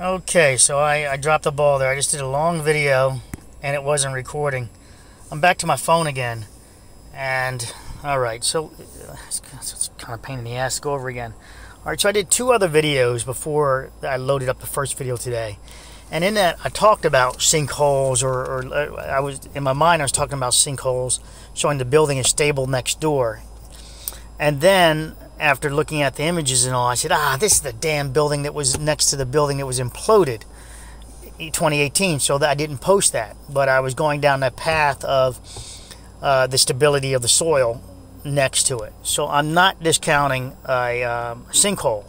Okay, so I, I dropped the ball there. I just did a long video and it wasn't recording. I'm back to my phone again. And, alright, so it's, it's kind of pain in the ass to go over again. Alright, so I did two other videos before I loaded up the first video today. And in that, I talked about sinkholes, or, or uh, I was in my mind, I was talking about sinkholes, showing the building is stable next door. And then after looking at the images and all, I said, ah, this is the damn building that was next to the building that was imploded 2018. So that I didn't post that. But I was going down that path of uh, the stability of the soil next to it. So I'm not discounting a um, sinkhole.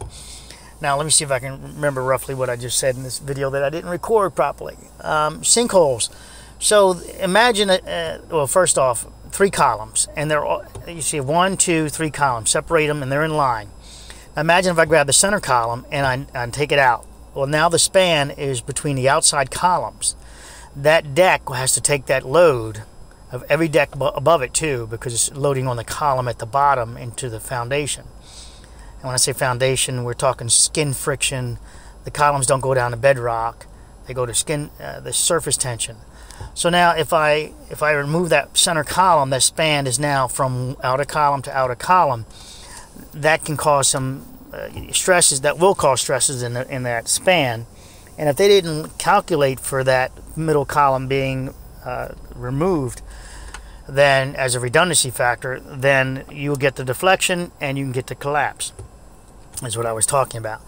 Now, let me see if I can remember roughly what I just said in this video that I didn't record properly. Um, sinkholes. So imagine, a, well, first off, three columns, and they're all, you see one, two, three columns. Separate them, and they're in line. Imagine if I grab the center column and I, I take it out. Well, now the span is between the outside columns. That deck has to take that load of every deck above it too, because it's loading on the column at the bottom into the foundation. And when I say foundation, we're talking skin friction. The columns don't go down to bedrock; they go to skin, uh, the surface tension. So now if I if I remove that center column, that span is now from outer column to outer column. That can cause some uh, stresses that will cause stresses in, the, in that span. And if they didn't calculate for that middle column being uh, removed, then as a redundancy factor, then you'll get the deflection and you can get the collapse. Is what I was talking about.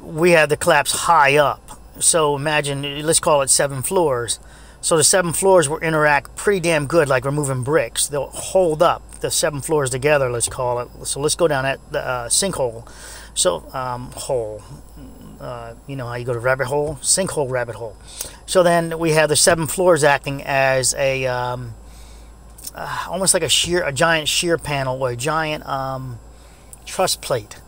We had the collapse high up. So imagine, let's call it seven floors so the seven floors will interact pretty damn good, like removing bricks. They'll hold up the seven floors together, let's call it. So let's go down that the uh, sinkhole. So um, hole. Uh, you know how you go to rabbit hole, sinkhole rabbit hole. So then we have the seven floors acting as a um, uh, almost like a shear, a giant shear panel or a giant um, truss plate.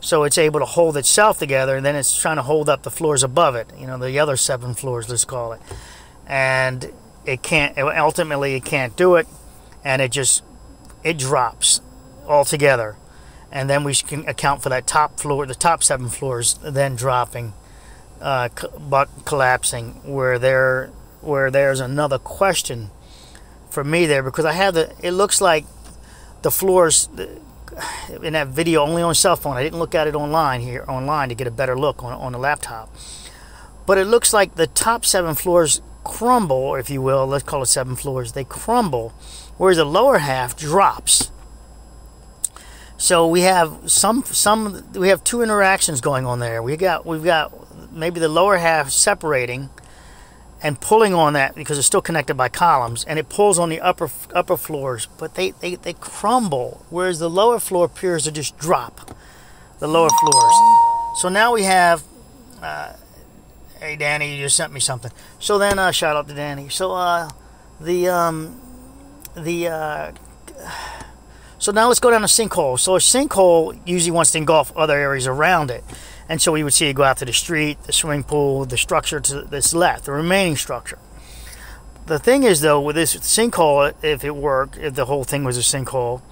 So it's able to hold itself together, and then it's trying to hold up the floors above it. You know, the other seven floors, let's call it and it can't ultimately it can't do it and it just it drops altogether. And then we can account for that top floor the top seven floors then dropping uh, but collapsing where there where there's another question for me there because I have the it looks like the floors in that video only on cell phone I didn't look at it online here online to get a better look on, on the laptop. But it looks like the top seven floors crumble, if you will, let's call it seven floors, they crumble, whereas the lower half drops. So we have some some we have two interactions going on there. We got we've got maybe the lower half separating and pulling on that because it's still connected by columns and it pulls on the upper upper floors, but they, they, they crumble, whereas the lower floor appears to just drop the lower floors. So now we have uh, hey Danny, you just sent me something. So then, uh, shout out to Danny. So uh, the um, the uh, so now let's go down a sinkhole. So a sinkhole usually wants to engulf other areas around it, and so we would see it go out to the street, the swimming pool, the structure to this left, the remaining structure. The thing is, though, with this sinkhole, if it worked, if the whole thing was a sinkhole,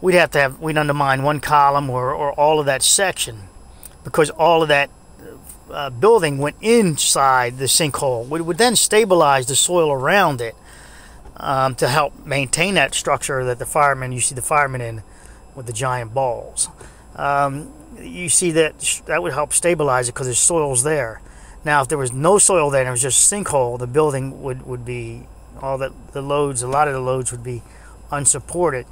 we'd have to have we'd undermine one column or, or all of that section because all of that uh, building went inside the sinkhole, we would then stabilize the soil around it um, to help maintain that structure that the firemen, you see the firemen in with the giant balls. Um, you see that that would help stabilize it because there's soil's there. Now, if there was no soil there and it was just sinkhole, the building would, would be all the, the loads, a lot of the loads would be unsupported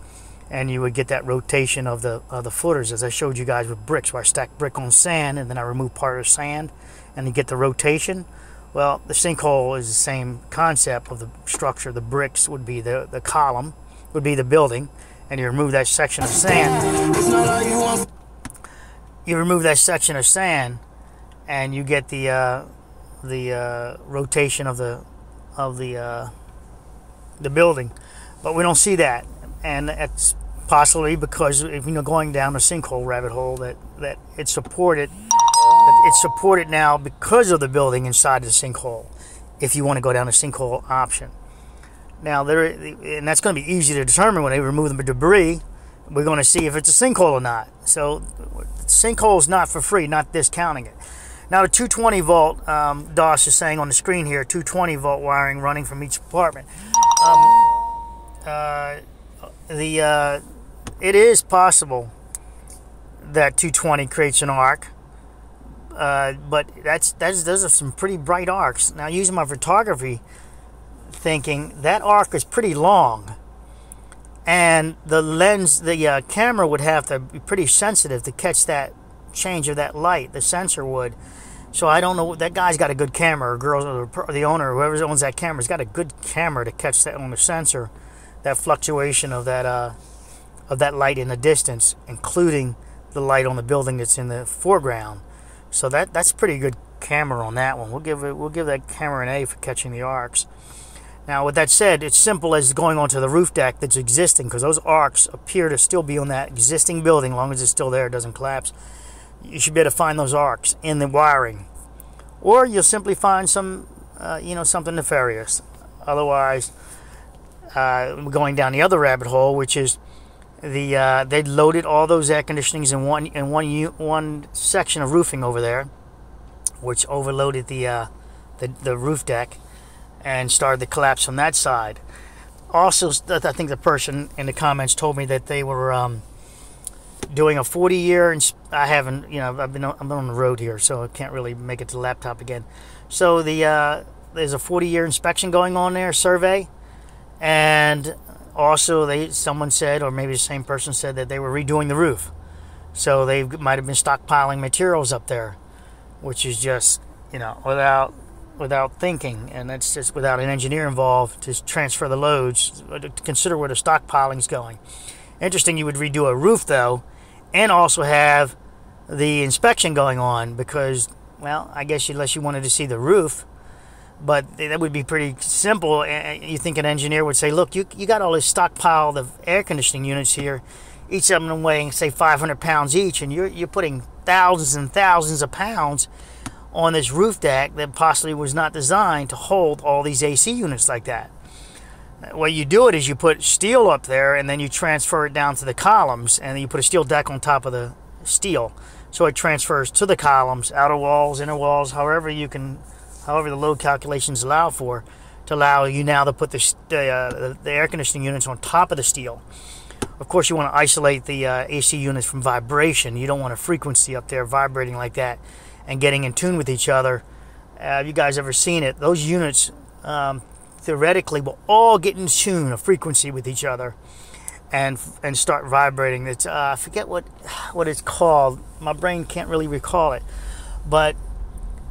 and you would get that rotation of the of the footers. As I showed you guys with bricks where I stack brick on sand and then I remove part of the sand and you get the rotation. Well the sinkhole is the same concept of the structure. The bricks would be the, the column would be the building and you remove that section of sand. You remove that section of sand and you get the uh, the uh, rotation of the of the uh, the building. But we don't see that and it's possibly because if you know going down a sinkhole rabbit hole that that it's supported it's supported now because of the building inside the sinkhole if you want to go down the sinkhole option. Now there and that's going to be easy to determine when they remove the debris. We're going to see if it's a sinkhole or not. So sinkhole is not for free not discounting it. Now the 220 volt, um, DOS is saying on the screen here, 220 volt wiring running from each apartment. Um, the uh, it is possible that 220 creates an arc, uh, but that's that's those are some pretty bright arcs. Now using my photography thinking, that arc is pretty long, and the lens, the uh, camera would have to be pretty sensitive to catch that change of that light. The sensor would. So I don't know. That guy's got a good camera, or girls, or the owner, whoever owns that camera, has got a good camera to catch that on the sensor, that fluctuation of that uh, of that light in the distance, including the light on the building that's in the foreground. So that that's pretty good camera on that one. We'll give it. We'll give that camera an A for catching the arcs. Now, with that said, it's simple as going onto the roof deck that's existing because those arcs appear to still be on that existing building. As long as it's still there, it doesn't collapse. You should be able to find those arcs in the wiring, or you'll simply find some, uh, you know, something nefarious. Otherwise, uh, going down the other rabbit hole, which is the uh, they loaded all those air conditionings in one in one one section of roofing over there, which overloaded the uh, the, the roof deck and started the collapse from that side. Also, I think the person in the comments told me that they were um, doing a 40 year. I haven't, you know, I've been I've been on the road here, so I can't really make it to the laptop again. So the uh, there's a 40 year inspection going on there, survey, and also they someone said, or maybe the same person said that they were redoing the roof. So they might have been stockpiling materials up there, which is just you know without without thinking, and that's just without an engineer involved to transfer the loads, to consider where the stockpiling is going. Interesting, you would redo a roof though, and also have the inspection going on because, well, I guess unless you wanted to see the roof, but that would be pretty simple. You think an engineer would say, look, you, you got all this stockpile of air conditioning units here, each of them weighing, say, 500 pounds each, and you're, you're putting thousands and thousands of pounds on this roof deck that possibly was not designed to hold all these AC units like that. Uh, what you do it is you put steel up there and then you transfer it down to the columns and then you put a steel deck on top of the steel. So it transfers to the columns, outer walls, inner walls, however you can, however the load calculations allow for, to allow you now to put the, uh, the air conditioning units on top of the steel. Of course, you want to isolate the uh, AC units from vibration. You don't want a frequency up there vibrating like that and getting in tune with each other. Uh, have you guys ever seen it? Those units um, theoretically will all get in tune, a frequency with each other, and and start vibrating. It's uh, I forget what what it's called. My brain can't really recall it, but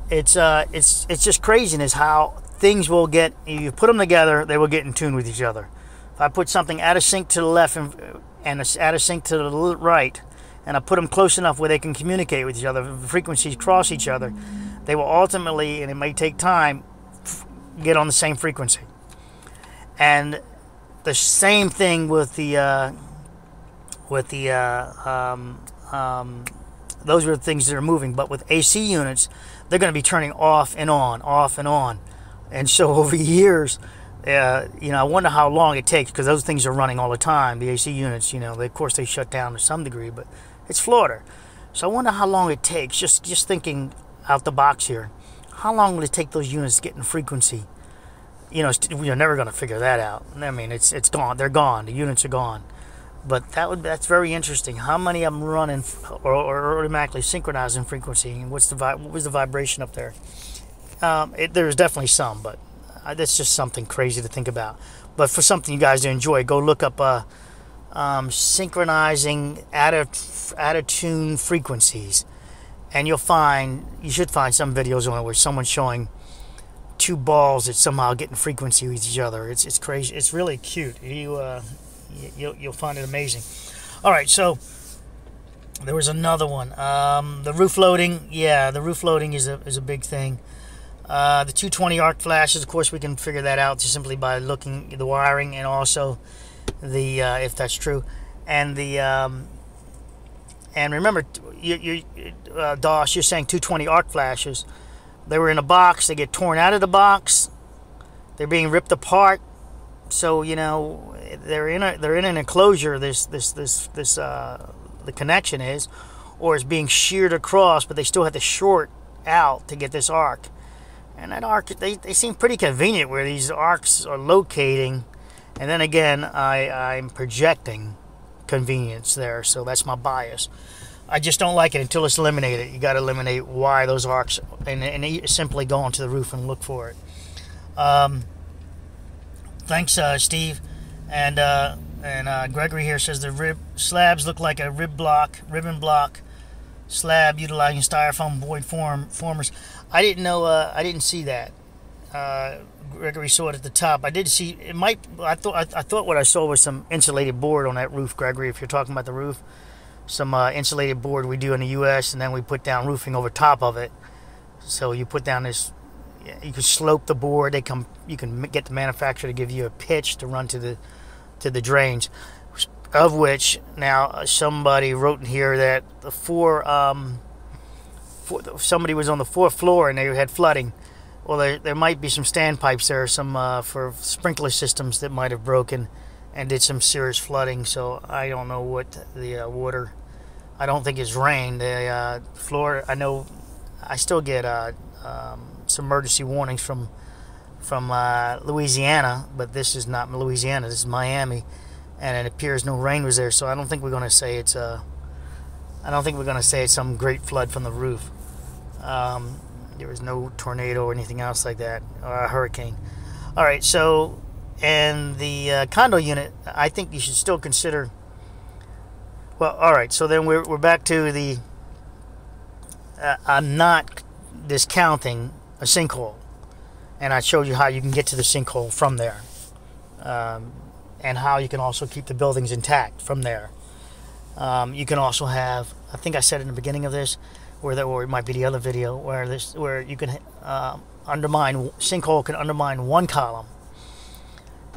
it's uh, it's it's just craziness how things will get. You put them together, they will get in tune with each other. If I put something out of sync to the left and and out of sync to the right, and I put them close enough where they can communicate with each other, frequencies cross each other, they will ultimately, and it may take time, get on the same frequency. And the same thing with the uh, with the uh, um, um, those are the things that are moving. But with AC units, they're going to be turning off and on, off and on. And so over years, uh, you know, I wonder how long it takes because those things are running all the time. The AC units, you know, they, of course they shut down to some degree, but it's Florida. So I wonder how long it takes, just, just thinking out the box here, how long will it take those units to get in frequency? You know, you're never going to figure that out. I mean, it's it's gone. They're gone. The units are gone. But that would that's very interesting. How many of them running or, or automatically synchronizing frequency? And what's the what was the vibration up there? Um, it, there's definitely some, but uh, that's just something crazy to think about. But for something you guys to enjoy, go look up. Uh, um, synchronizing out of, tune frequencies. And you'll find, you should find some videos on it where someone's showing two balls that somehow get in frequency with each other. It's, it's crazy. It's really cute. You, uh, you'll, you'll find it amazing. All right, so there was another one. Um, the roof loading, yeah, the roof loading is a, is a big thing. Uh, the 220 arc flashes, of course, we can figure that out just simply by looking the wiring and also the uh, if that's true, and the um, and remember, you, you uh, DOS, you're saying 220 arc flashes. They were in a box. They get torn out of the box. They're being ripped apart. So you know they're in a they're in an enclosure. This this this this uh, the connection is, or it's being sheared across, but they still have to short out to get this arc. And that arc, they, they seem pretty convenient where these arcs are locating. And then again, I, I'm projecting convenience there, so that's my bias. I just don't like it until it's eliminated. You got to eliminate why those arcs, and, and simply go onto the roof and look for it. Um, thanks, uh, Steve, and uh, and uh, Gregory here says the rib slabs look like a rib block, ribbon block slab utilizing styrofoam void form formers. I didn't know. Uh, I didn't see that. Uh, Gregory saw it at the top. I did see it. Might I thought I, I, thought what I saw was some insulated board on that roof, Gregory. If you're talking about the roof, some uh, insulated board we do in the U.S. and then we put down roofing over top of it. So you put down this. You can slope the board. They come. You can get the manufacturer to give you a pitch to run to the to the drains. Of which now uh, somebody wrote in here that the four, um, four somebody was on the fourth floor and they had flooding. Well, there, there might be some standpipes there, some uh, for sprinkler systems that might have broken and did some serious flooding. So I don't know what the uh, water. I don't think it's rain. The uh, floor. I know. I still get uh, um, some emergency warnings from from uh, Louisiana, but this is not Louisiana. This is Miami, and it appears no rain was there. So I don't think we're going to say it's a. Uh, don't think we're going to say it's some great flood from the roof. Um, there was no tornado or anything else like that, or a hurricane. All right, so and the uh, condo unit, I think you should still consider. Well, all right. So then we're we're back to the. Uh, I'm not discounting a sinkhole, and I showed you how you can get to the sinkhole from there, um, and how you can also keep the buildings intact from there. Um, you can also have. I think I said in the beginning of this, where that or it might be the other video where this where you can uh, undermine sinkhole can undermine one column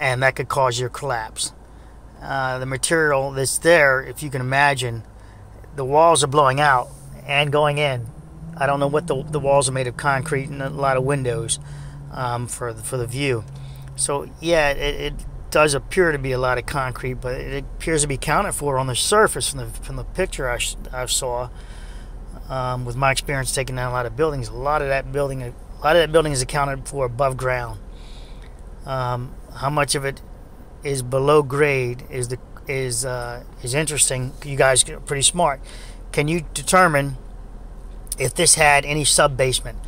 and that could cause your collapse. Uh, the material that's there, if you can imagine, the walls are blowing out and going in. I don't know what the, the walls are made of concrete and a lot of windows um, for, the, for the view. So, yeah, it, it, does appear to be a lot of concrete, but it appears to be counted for on the surface from the, from the picture I, I saw. Um, with my experience taking down a lot of buildings, a lot of that building, a lot of that building is accounted for above ground. Um, how much of it is below grade is the is uh, is interesting. You guys are pretty smart. Can you determine if this had any sub basement?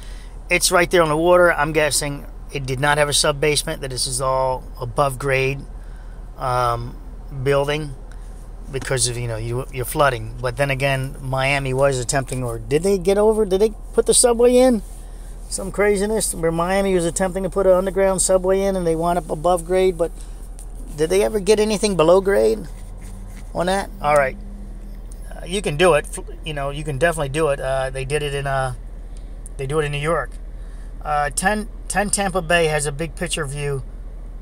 It's right there on the water. I'm guessing it did not have a sub basement. That this is all above grade um, building because of you know you, you're flooding. But then again, Miami was attempting, or did they get over? Did they put the subway in? some craziness where Miami was attempting to put an underground subway in and they wound up above grade, but did they ever get anything below grade on that? All right. You can do it. You know, you can definitely do it. Uh, they did it in uh, they do it in New York. Uh, 10, 10 Tampa Bay has a big picture view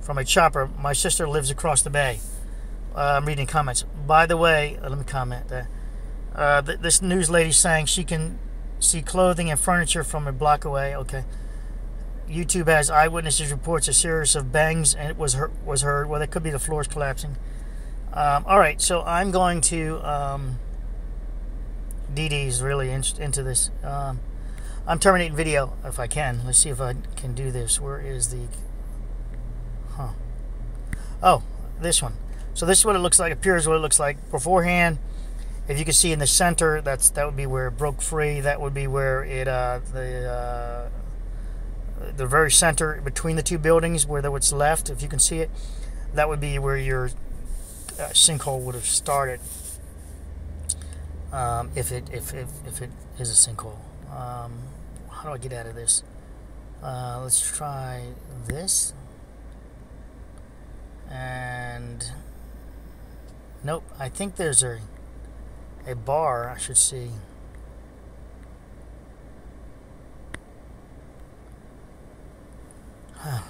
from a chopper. My sister lives across the bay. Uh, I'm reading comments. By the way, uh, let me comment that. Uh, this news lady saying she can see clothing and furniture from a block away. Okay. YouTube has eyewitnesses reports a series of bangs and it was heard, was heard. Well, that could be the floors collapsing. Um, all right, so I'm going to. Um, is really in, into this. Um, I'm terminating video if I can. Let's see if I can do this. Where is the? Huh. Oh, this one. So this is what it looks like. Appears what it looks like beforehand if you can see in the center, that's that would be where it broke free. That would be where it uh, the uh, the very center between the two buildings, where what's left, if you can see it, that would be where your uh, sinkhole would have started. Um, if it if, if if it is a sinkhole, um, how do I get out of this? Uh, let's try this. And nope, I think there's a a bar, I should see. Huh.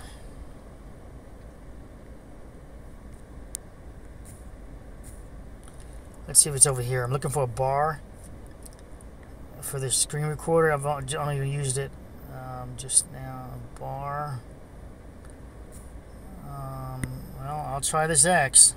Let's see if it's over here. I'm looking for a bar for this screen recorder. I've only used it um, just now. Bar. Um, well, I'll try this X.